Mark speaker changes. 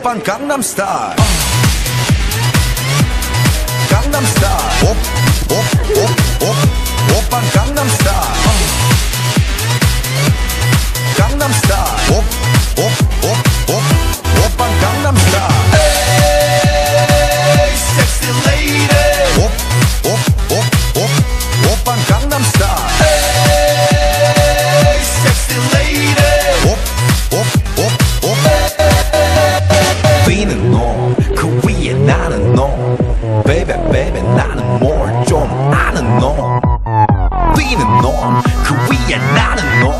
Speaker 1: Japan Gangnam Style. 나는 놈